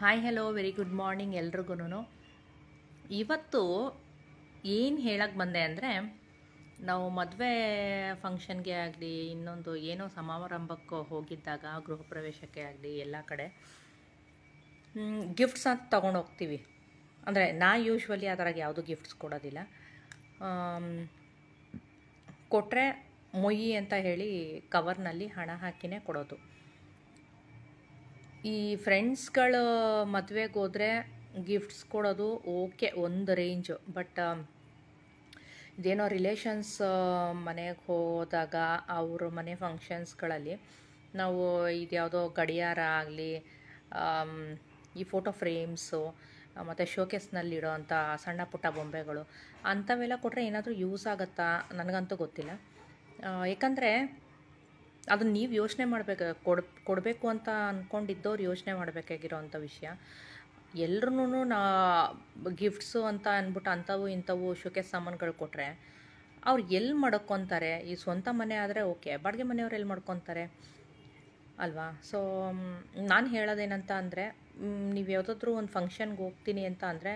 Hi hello very good morning ಎಲ್ರಿಗೂ ಇವತ್ತು ಏನು ಹೇಳಕ್ಕೆ ಬಂದೆ ಅಂದರೆ, ನಾವು ಮದುವೆ ಫಂಕ್ಷನ್ಗೆ ಆಗಲಿ, ಇನ್ನೊಂದು ಏನೋ ಸಮಾರಂಭಕ್ಕೆ ಹೋಗಿದ್ದಾಗ, ಗೃಹ ಪ್ರವೇಶಕ್ಕೆ ಆಗಲಿ, ಎಲ್ಲ ಕಡೆ ಗಿಫ್ಟ್ಸ್ ಅಂತ ತೊಗೊಂಡು ಹೋಗ್ತೀವಿ. ಅಂದರೆ ನಾ ಯೂಶ್ವಲಿ ಅದರಾಗ ಯಾವುದು ಗಿಫ್ಟ್ಸ್ ಕೊಡೋದಿಲ್ಲ. ಕೊಟ್ಟರೆ ಮೊಯ್ಯಿ ಅಂತ ಹೇಳಿ ಕವರ್ನಲ್ಲಿ ಹಣ ಹಾಕಿನೇ ಕೊಡೋದು. ಈ ಫ್ರೆಂಡ್ಸ್ಗಳು ಮದುವೆಗೆ ಹೋದರೆ ಗಿಫ್ಟ್ಸ್ ಕೊಡೋದು ಓಕೆ, ಒಂದು ರೇಂಜು ಬಟ್ ಇದೇನೋ ರಿಲೇಷನ್ಸ್ ಮನೆಗೆ ಹೋದಾಗ ಅವ್ರ ಮನೆ ಫಂಕ್ಷನ್ಸ್ಗಳಲ್ಲಿ ನಾವು ಇದ್ಯಾವುದೋ ಗಡಿಯಾರ ಆಗಲಿ ಈ ಫೋಟೋ ಫ್ರೇಮ್ಸು ಮತ್ತು ಶೋಕೇಸ್ನಲ್ಲಿಡೋ ಅಂಥ ಸಣ್ಣ ಪುಟ್ಟ ಬೊಂಬೆಗಳು ಅಂಥವೆಲ್ಲ ಕೊಟ್ಟರೆ ಏನಾದರೂ ಯೂಸ್ ಆಗುತ್ತಾ? ನನಗಂತೂ ಗೊತ್ತಿಲ್ಲ. ಏಕೆಂದರೆ ಅದನ್ನ ನೀವು ಯೋಚನೆ ಮಾಡಬೇಕು, ಕೊಡ್, ಕೊಡಬೇಕು ಅಂತ ಅಂದ್ಕೊಂಡಿದ್ದವ್ರು ಯೋಚನೆ ಮಾಡಬೇಕಾಗಿರೋವಂಥ ವಿಷಯ. ಎಲ್ರೂ ನಾ ಗಿಫ್ಟ್ಸು ಅಂತ ಅಂದ್ಬಿಟ್ಟು ಅಂಥವು ಇಂಥವು ಶೋಕೇಸ್ ಸಾಮಾನುಗಳು ಕೊಟ್ಟರೆ ಅವ್ರು ಎಲ್ಲಿ ಮಡ್ಕೊತಾರೆ? ಈ ಸ್ವಂತ ಮನೆ ಆದರೆ ಓಕೆ, ಬಾಡಿಗೆ ಮನೆಯವ್ರು ಎಲ್ಲಿ ಮಾಡ್ಕೊತಾರೆ? ಅಲ್ವಾ? ಸೊ ನಾನು ಹೇಳೋದೇನಂತ ಅಂದರೆ ನೀವು ಯಾವುದಾದ್ರೂ ಒಂದು ಫಂಕ್ಷನ್ಗೆ ಹೋಗ್ತೀನಿ ಅಂತ ಅಂದರೆ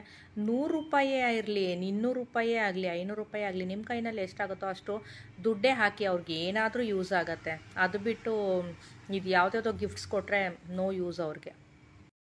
ನೂರು ರೂಪಾಯೇ ಇರಲಿ ಇನ್ನೂರು ರೂಪಾಯೇ ಆಗಲಿ, ಐನೂರು ರೂಪಾಯಿ ಆಗಲಿ ನಿಮ್ಮ ಕೈನಲ್ಲಿ ಎಷ್ಟಾಗುತ್ತೋ ಅಷ್ಟು ದುಡ್ಡೇ ಹಾಕಿ ಅವ್ರಿಗೆ ಏನಾದರೂ ಯೂಸ್ ಆಗುತ್ತೆ. ಅದು ಬಿಟ್ಟು ಇದು ಯಾವುದ್ಯಾವುದೋ ಗಿಫ್ಟ್ಸ್ ಕೊಟ್ಟರೆ ನೋ ಯೂಸ್ ಅವ್ರಿಗೆ.